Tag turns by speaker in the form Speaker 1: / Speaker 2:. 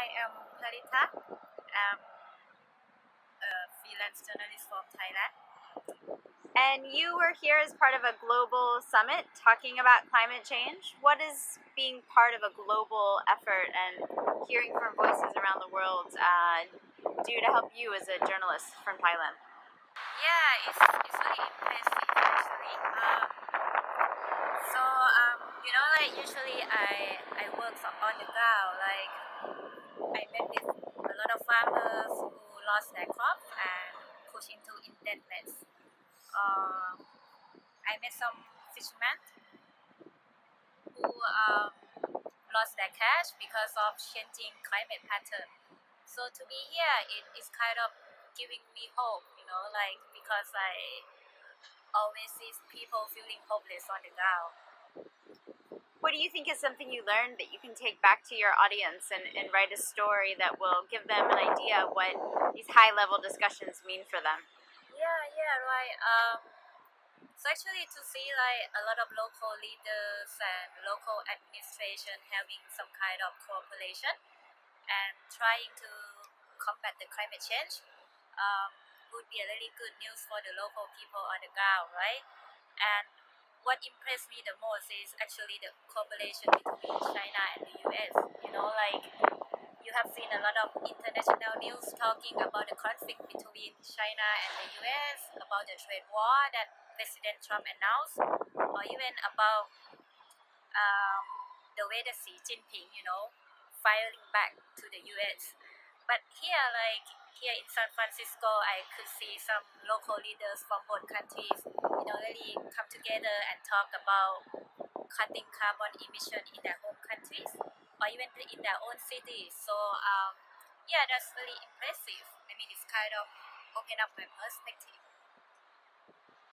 Speaker 1: I am Paritta. I'm a freelance journalist from Thailand.
Speaker 2: And you were here as part of a global summit talking about climate change. What is being part of a global effort and hearing from voices around the world uh, do to help you as a journalist from Thailand?
Speaker 1: Yeah, it's, it's really impressive actually. Um, so, um, you know, like usually I, I work on the ground, like I met with a lot of farmers who lost their crops and pushed into indebtedness. Uh, I met some fishermen who um, lost their cash because of changing climate pattern. So to be here, it is kind of giving me hope, you know, like because I always see people feeling hopeless on the ground.
Speaker 2: What do you think is something you learned that you can take back to your audience and, and write a story that will give them an idea of what these high level discussions mean for them?
Speaker 1: Yeah, yeah, right. Um, so actually to see like a lot of local leaders and local administration having some kind of cooperation and trying to combat the climate change um, would be a really good news for the local people on the ground, right? And what impressed me the most is actually the cooperation between China and the US. You know, like you have seen a lot of international news talking about the conflict between China and the US, about the trade war that President Trump announced, or even about um, the way that Xi Jinping, you know, firing back to the US. But here, like here in San Francisco, I could see some local leaders from both countries, you know, really come together and talk about cutting carbon emission in their home countries or even in their own cities. So, um, yeah, that's really impressive. I mean, it's kind of open up my perspective.